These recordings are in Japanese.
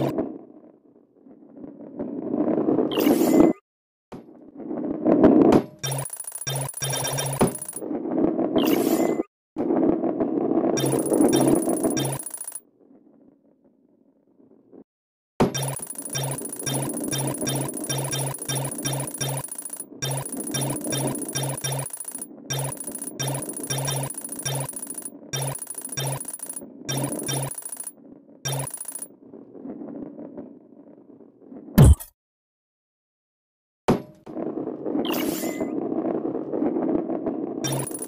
you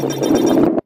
you